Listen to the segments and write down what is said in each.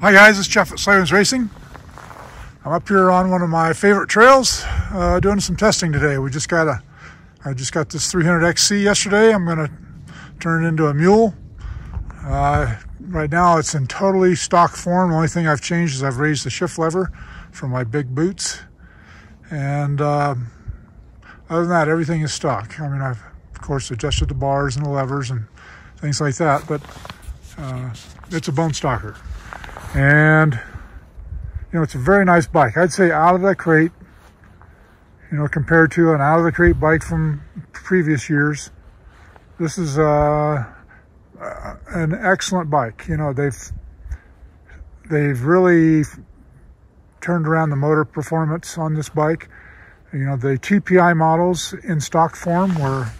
Hi guys, it's Jeff at Slavens Racing. I'm up here on one of my favorite trails, uh, doing some testing today. We just got a, I just got this 300XC yesterday. I'm gonna turn it into a mule. Uh, right now it's in totally stock form. The only thing I've changed is I've raised the shift lever for my big boots. And uh, other than that, everything is stock. I mean, I've of course adjusted the bars and the levers and things like that, but uh, it's a bone stocker. And, you know, it's a very nice bike. I'd say out of the crate, you know, compared to an out of the crate bike from previous years, this is uh, uh, an excellent bike. You know, they've, they've really turned around the motor performance on this bike. You know, the TPI models in stock form were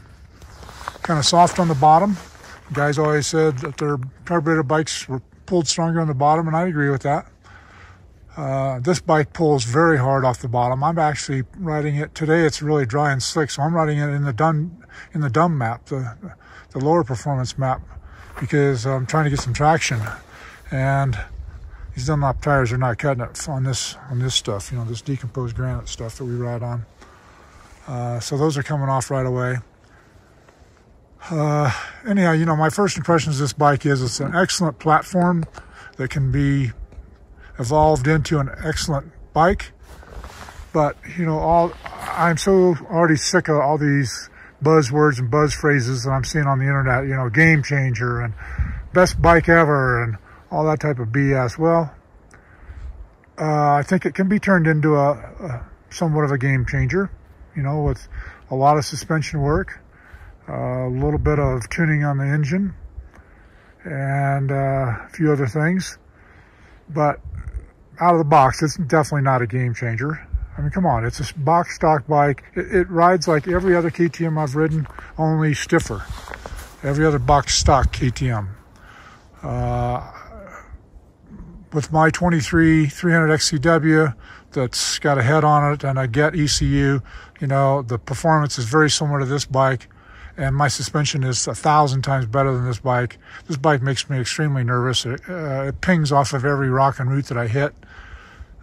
kind of soft on the bottom. guys always said that their carbureted bikes were pulled stronger on the bottom, and I agree with that. Uh, this bike pulls very hard off the bottom. I'm actually riding it today. It's really dry and slick, so I'm riding it in the dun in the dumb map, the the lower performance map, because I'm trying to get some traction. And these Dunlop tires are not cutting it on this on this stuff. You know, this decomposed granite stuff that we ride on. Uh, so those are coming off right away. Uh, anyhow, you know, my first impressions of this bike is it's an excellent platform that can be evolved into an excellent bike. But, you know, all I'm so already sick of all these buzzwords and buzz phrases that I'm seeing on the internet, you know, game changer and best bike ever and all that type of BS. Well, uh, I think it can be turned into a, a somewhat of a game changer, you know, with a lot of suspension work a little bit of tuning on the engine and uh, a few other things. But out of the box, it's definitely not a game changer. I mean, come on, it's a box stock bike. It, it rides like every other KTM I've ridden, only stiffer. Every other box stock KTM. Uh, with my 23 300 XCW that's got a head on it and a GET ECU, you know, the performance is very similar to this bike and my suspension is a thousand times better than this bike. This bike makes me extremely nervous. It, uh, it pings off of every rock and root that I hit.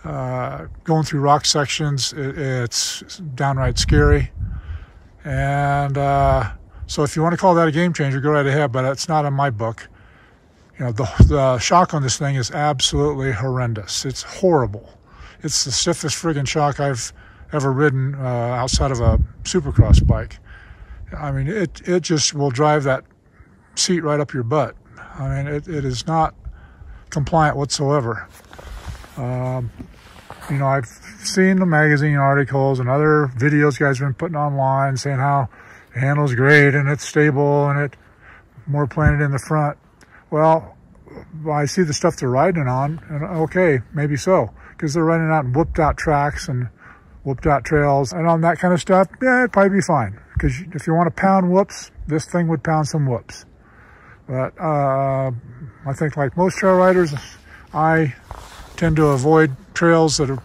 Uh, going through rock sections, it, it's downright scary. And uh, so, if you want to call that a game changer, go right ahead. But it's not in my book. You know, the, the shock on this thing is absolutely horrendous. It's horrible. It's the stiffest friggin' shock I've ever ridden uh, outside of a supercross bike. I mean, it, it just will drive that seat right up your butt. I mean, it, it is not compliant whatsoever. Um, you know, I've seen the magazine articles and other videos guys have been putting online saying how it handles great and it's stable and it more planted in the front. Well, I see the stuff they're riding on and okay, maybe so, because they're running out and whooped out tracks and whooped out trails and on that kind of stuff, yeah, it'd probably be fine. Because if you want to pound whoops, this thing would pound some whoops. But uh, I think like most trail riders, I tend to avoid trails that are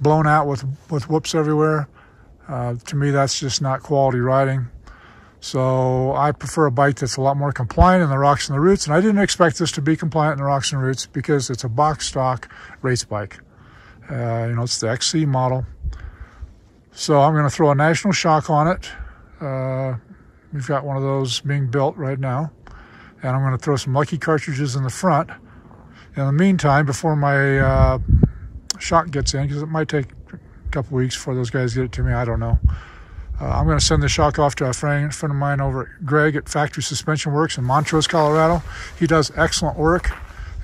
blown out with, with whoops everywhere. Uh, to me, that's just not quality riding. So I prefer a bike that's a lot more compliant in the rocks and the roots. And I didn't expect this to be compliant in the rocks and roots because it's a box stock race bike. Uh, you know, it's the XC model. So I'm going to throw a national shock on it. Uh, we've got one of those being built right now. And I'm going to throw some Lucky cartridges in the front. In the meantime, before my uh, shock gets in, because it might take a couple weeks before those guys get it to me, I don't know. Uh, I'm going to send the shock off to a friend, friend of mine over at Greg at Factory Suspension Works in Montrose, Colorado. He does excellent work,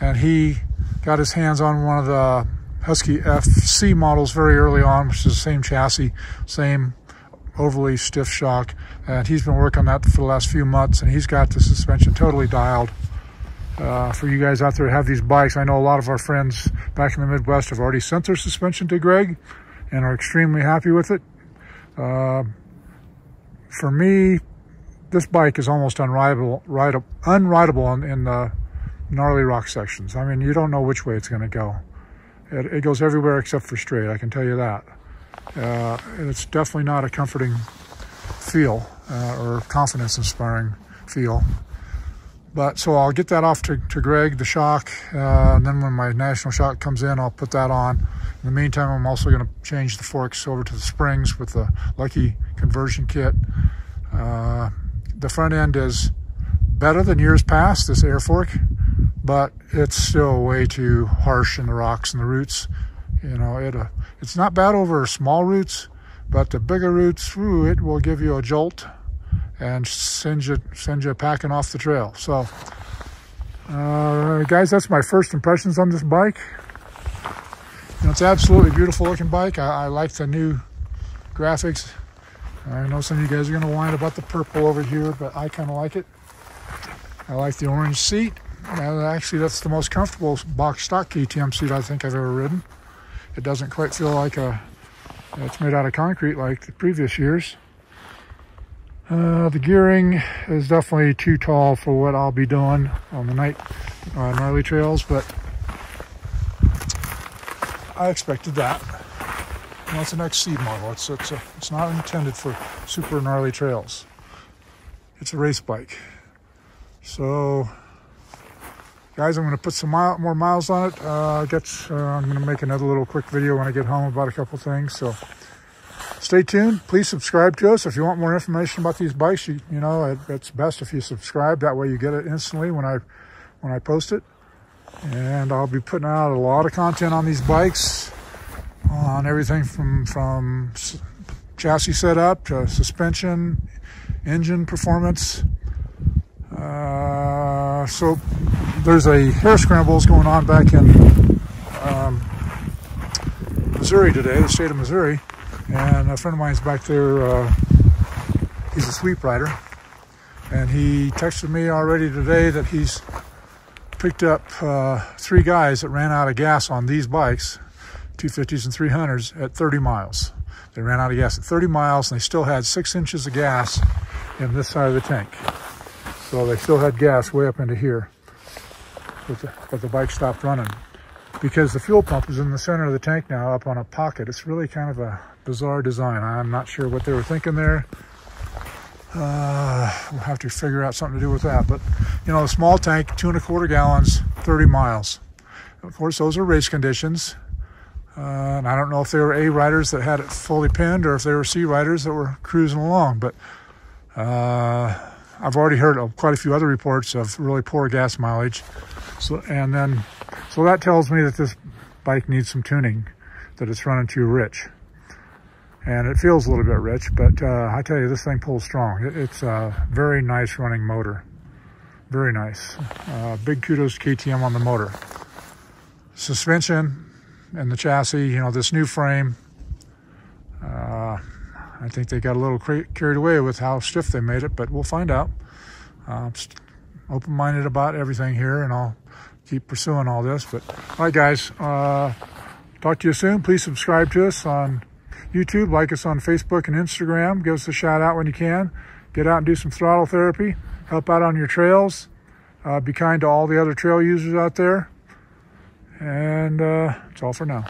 and he got his hands on one of the Husky FC models very early on, which is the same chassis, same overly stiff shock. And he's been working on that for the last few months, and he's got the suspension totally dialed. Uh, for you guys out there have these bikes, I know a lot of our friends back in the Midwest have already sent their suspension to Greg and are extremely happy with it. Uh, for me, this bike is almost unrideable, rideable, unrideable in, in the gnarly rock sections. I mean, you don't know which way it's going to go. It, it, goes everywhere except for straight, I can tell you that. Uh, it's definitely not a comforting feel uh, or confidence inspiring feel. But so I'll get that off to, to Greg, the shock, uh, and then when my national shock comes in, I'll put that on. In the meantime, I'm also going to change the forks over to the springs with the Lucky conversion kit. Uh, the front end is better than years past, this air fork, but it's still way too harsh in the rocks and the roots. You know, it uh, it's not bad over small roots, but the bigger roots, through it will give you a jolt and send you send you packing off the trail. So, uh, guys, that's my first impressions on this bike. You know, it's absolutely beautiful looking bike. I, I like the new graphics. I know some of you guys are going to whine about the purple over here, but I kind of like it. I like the orange seat. And actually, that's the most comfortable box stock KTM seat I think I've ever ridden. It doesn't quite feel like a it's made out of concrete like the previous years. Uh, the gearing is definitely too tall for what I'll be doing on the night uh, gnarly trails, but I expected that. You it's an XC model. It's it's a, it's not intended for super gnarly trails. It's a race bike. So, guys, I'm going to put some mile, more miles on it. Uh, uh, I'm going to make another little quick video when I get home about a couple things. So, stay tuned. Please subscribe to us if you want more information about these bikes. You, you know, it, it's best if you subscribe. That way, you get it instantly when I when I post it. And I'll be putting out a lot of content on these bikes, on everything from from chassis setup to suspension, engine performance. Uh, so there's a hare scrambles going on back in um, Missouri today, the state of Missouri, and a friend of mine's back there. Uh, he's a sweep rider, and he texted me already today that he's picked up uh, three guys that ran out of gas on these bikes, 250s and 300s, at 30 miles. They ran out of gas at 30 miles, and they still had six inches of gas in this side of the tank. So they still had gas way up into here, but the, but the bike stopped running. Because the fuel pump is in the center of the tank now, up on a pocket. It's really kind of a bizarre design. I'm not sure what they were thinking there. Uh, we'll have to figure out something to do with that. But, you know, a small tank, two and a quarter gallons, 30 miles. Of course, those are race conditions. Uh, and I don't know if they were A riders that had it fully pinned or if they were C riders that were cruising along. But uh, I've already heard of quite a few other reports of really poor gas mileage. So, and then, so that tells me that this bike needs some tuning, that it's running too rich. And it feels a little bit rich, but uh, I tell you, this thing pulls strong. It, it's a very nice running motor. Very nice. Uh, big kudos to KTM on the motor. Suspension and the chassis, you know, this new frame, uh, I think they got a little carried away with how stiff they made it, but we'll find out. Uh, open-minded about everything here, and I'll keep pursuing all this. But all right, guys, uh, talk to you soon. Please subscribe to us on YouTube, like us on Facebook and Instagram. Give us a shout out when you can. Get out and do some throttle therapy. Help out on your trails. Uh, be kind to all the other trail users out there. And uh, that's all for now.